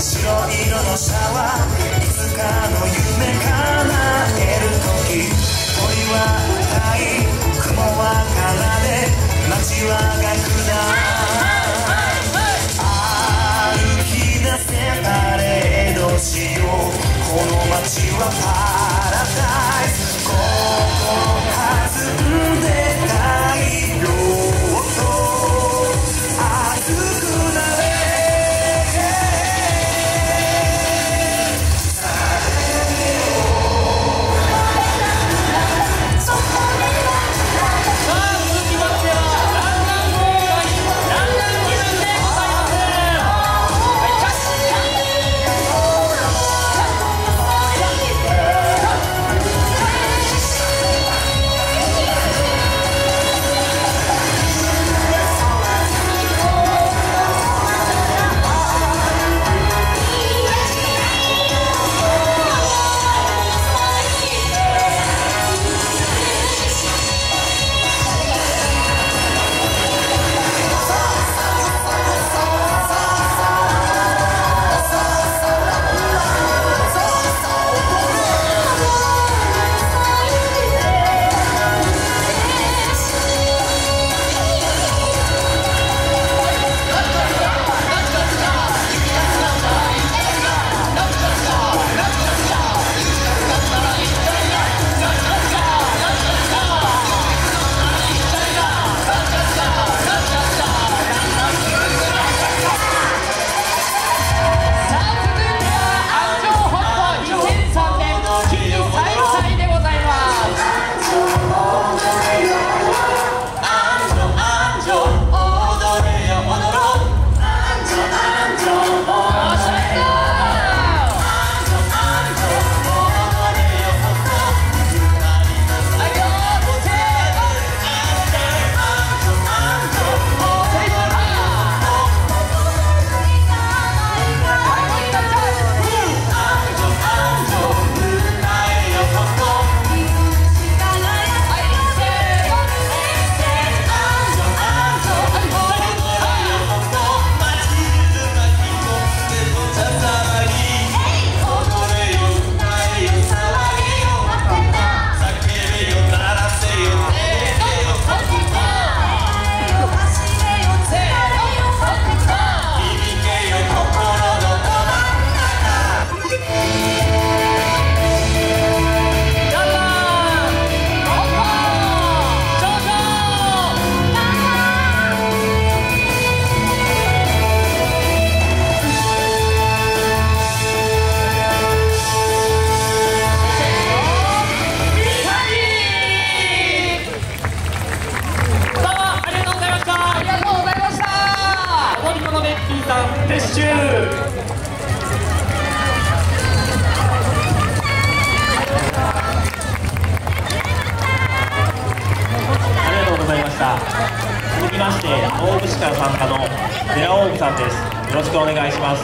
白色のシャワー。いつかの夢叶える時。鳥は歌い雲は絡む続きまして大府市から参加の寺尾さんです。よろしくお願いします。